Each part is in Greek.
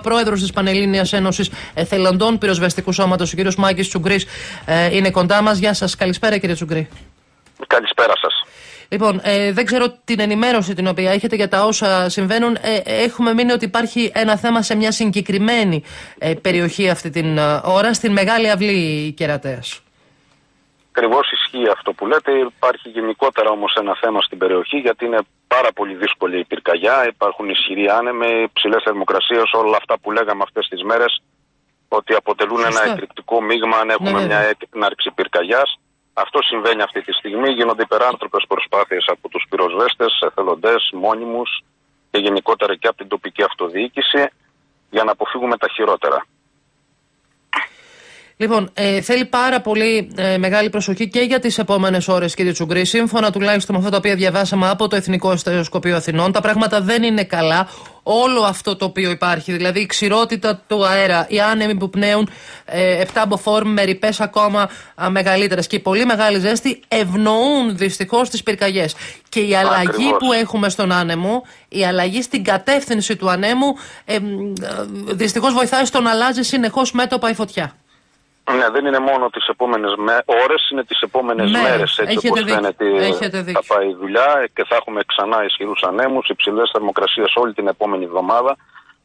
Πρόεδρος της Πανελλήνιας Ένωσης Εθελοντών Πυροσβεστικού Σώματος, ο κύριος Μάκης Τσουγκρής, ε, είναι κοντά μας. Γεια σας. Καλησπέρα, κύριε Τσουγκρή. Καλησπέρα σας. Λοιπόν, ε, δεν ξέρω την ενημέρωση την οποία έχετε για τα όσα συμβαίνουν. Ε, έχουμε μείνει ότι υπάρχει ένα θέμα σε μια συγκεκριμένη ε, περιοχή αυτή την ε, ώρα, στην Μεγάλη Αυλή Κερατέας. Ακριβώς ισχύει αυτό που λέτε. Υπάρχει γενικότερα όμως ένα θέμα στην περιοχή, γιατί είναι πάρα πολύ δύσκολη η πυρκαγιά. Υπάρχουν ισχυροί άνεμοι, ψηλές θερμοκρασίες, όλα αυτά που λέγαμε αυτές τις μέρες, ότι αποτελούν ένα εκρηκτικό μείγμα αν έχουμε ναι, μια έναρξη πυρκαγιάς. Αυτό συμβαίνει αυτή τη στιγμή. Γίνονται υπεράνθρωπες προσπάθειες από τους πυροσβέστες, εθελοντές, μόνιμους και γενικότερα και από την τοπική αυτοδιοίκηση για να αποφύγουμε τα χειρότερα. Λοιπόν, ε, θέλει πάρα πολύ ε, μεγάλη προσοχή και για τις επόμενες ώρες, κύριε Τσουγκρή. Σύμφωνα τουλάχιστον με αυτά τα οποία διαβάσαμε από το Εθνικό Αστεοσκοπείο Αθηνών, τα πράγματα δεν είναι καλά. Όλο αυτό το οποίο υπάρχει, δηλαδή η ξηρότητα του αέρα, οι άνεμοι που πνέουν, ε, 7 μποφόρ με ρηπέ ακόμα μεγαλύτερες και η πολύ μεγάλη ζέστη ευνοούν δυστυχώς τις πυρκαγιές. Και η αλλαγή που έχουμε στον άνεμο, η αλλαγή στην κατεύθυνση του ανέμου, ε, δυστυχώς βοηθάει στο να αλλάζει συνεχώς μέτωπα η φωτιά. Ναι, δεν είναι μόνο τις επόμενες με... ώρες, είναι τις επόμενες μέρες. Έτσι όπως φαίνεται θα πάει η δουλειά και θα έχουμε ξανά ισχυρούς ανέμους, υψηλές θερμοκρασίες όλη την επόμενη εβδομάδα.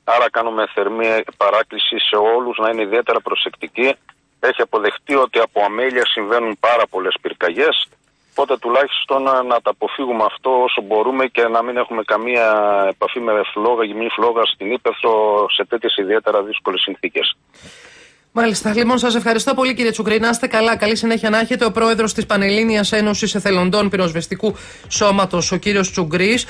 Άρα κάνουμε θερμή παράκληση σε όλους να είναι ιδιαίτερα προσεκτικοί. Έχει αποδεχτεί ότι από αμέλεια συμβαίνουν πάρα πολλές πυρκαγιές. Οπότε τουλάχιστον να, να τα αποφύγουμε αυτό όσο μπορούμε και να μην έχουμε καμία επαφή με φλόγα, γυμνή φλόγα στην ύπεθρο σε τέτοιες ιδιαίτερα δύσκολες συνθήκες. Μάλιστα. Λοιπόν, σας ευχαριστώ πολύ κύριε Τσουκρή. Να είστε καλά. Καλή συνέχεια να έχετε. Ο πρόεδρος της Πανελλήνιας Ένωσης Εθελοντών Πυροσβεστικού Σώματος, ο κύριος Τσουγκρής.